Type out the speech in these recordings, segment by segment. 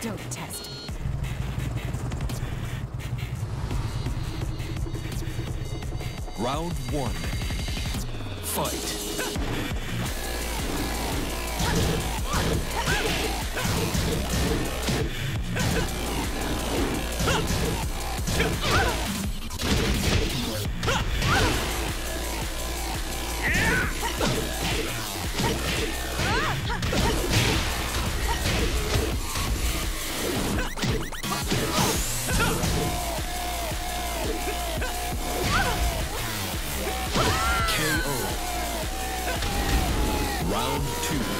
Don't test. Round one. Fight. Round two.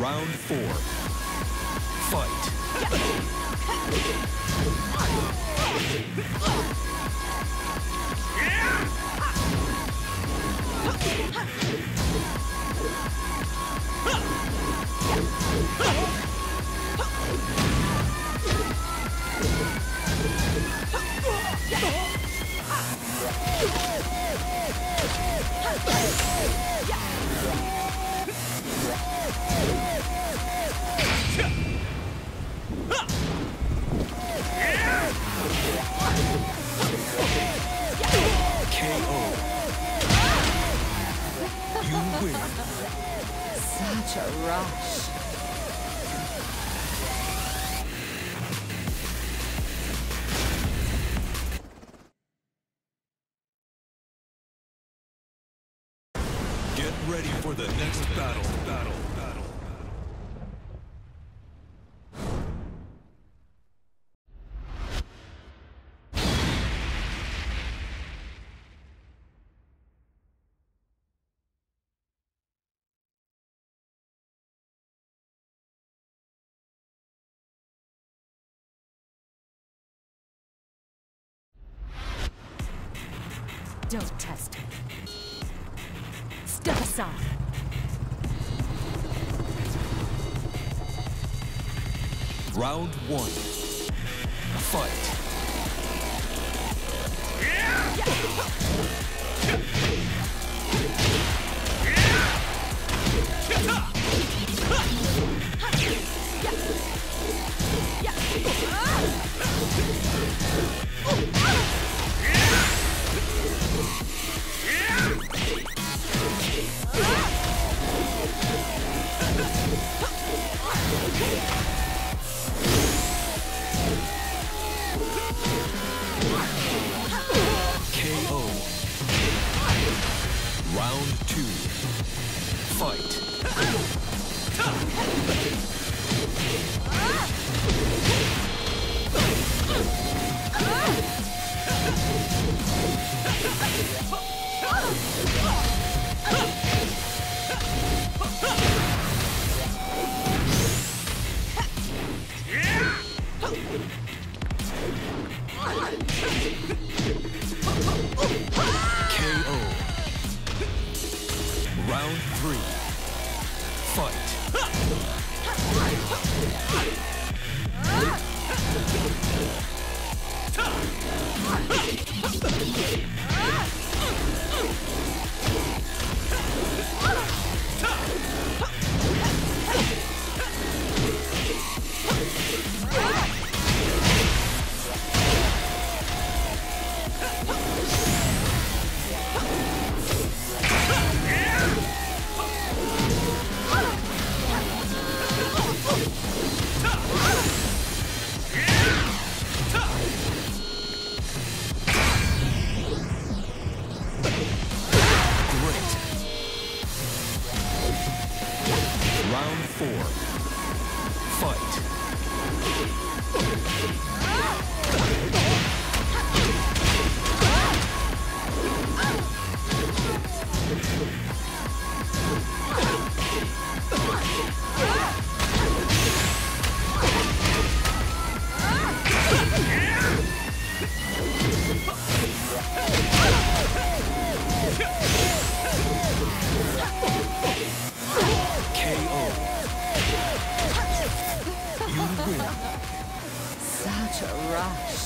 Round four. Fight. Such a rush. Get ready for the next battle. Battle. Don't test me. Step aside. Round one. Fight. KO. Round three. Fight. Four. You